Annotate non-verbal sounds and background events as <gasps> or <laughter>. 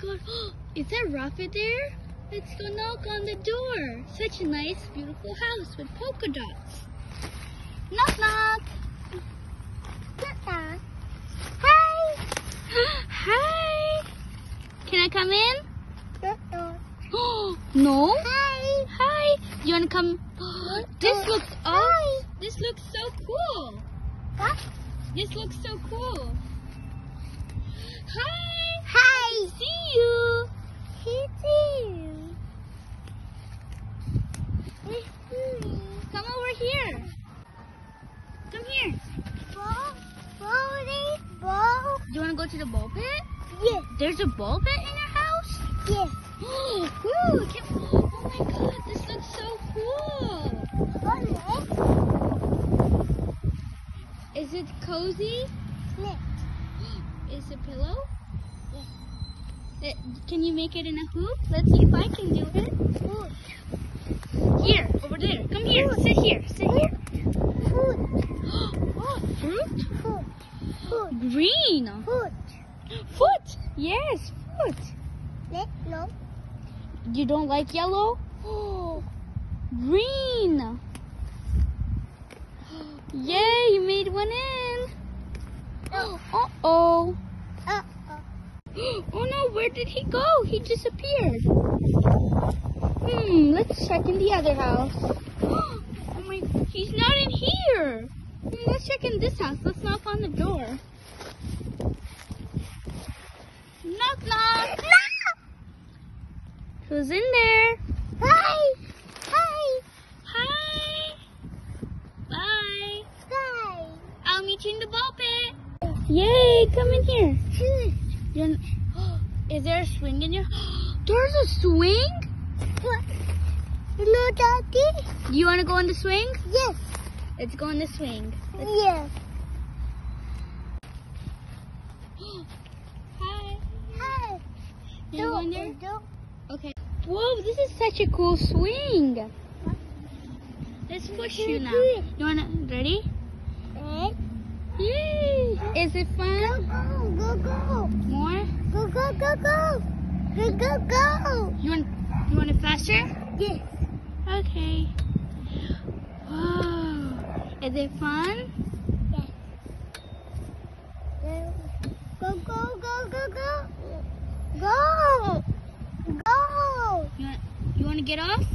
god. <gasps> Is that Rafay there? Let's go knock on the door. Such a nice, beautiful house with polka dots. Knock, knock. Knock. knock. Hi. <gasps> Hi. Can I come in? Knock. <gasps> no. Hi. Hi. You want to come? This looks oh, this looks so cool. What? This looks so cool. Hi. See you. He too. Come over here. Come here. Ball. Bowling. Ball. Do you want to go to the ball pit? Yes. There's a ball pit in your house? Yes. <gasps> Woo, oh my god, this looks so cool. Is it cozy? Snip. Is it pillow? Yes. Uh, Can you make it in a hoop? Let's see if I can do it. Here, over there. Come here. Sit here. Sit here. Food. Oh, <gasps> fruit? Food. Food. Green. Food. Foot. Yes, foot. No. You don't like yellow? Oh, green. <gasps> Yay, you made one in. <gasps> Uh-oh. Uh. <gasps> Oh no, where did he go? He disappeared. Hmm, let's check in the other house. <gasps> Oh my, he's not in here. Hmm, let's check in this house. Let's knock on the door. Knock, knock. Who's in there? Hi. Hi. Hi. Bye. Hi. I'll meet you in the ball pit. Yay, come in here. You're, <gasps> is there a swing in your? <gasps> There's a swing? Hello, Daddy. You want to go on the swing? Yes. Let's go on the swing. Let's- Yes. <gasps> Hi. Hi. You go in there? Do. Okay. Whoa, this is such a cool swing. Let's push you now. You wanna ready? Is it Go, fun? go, go, go. More? Go, go, go, go. Go, go, go. You want you want it faster? Yes. Okay. Whoa. Is it fun? Yes. Go, go, go, go, go. Go. Go. You want you want to get off?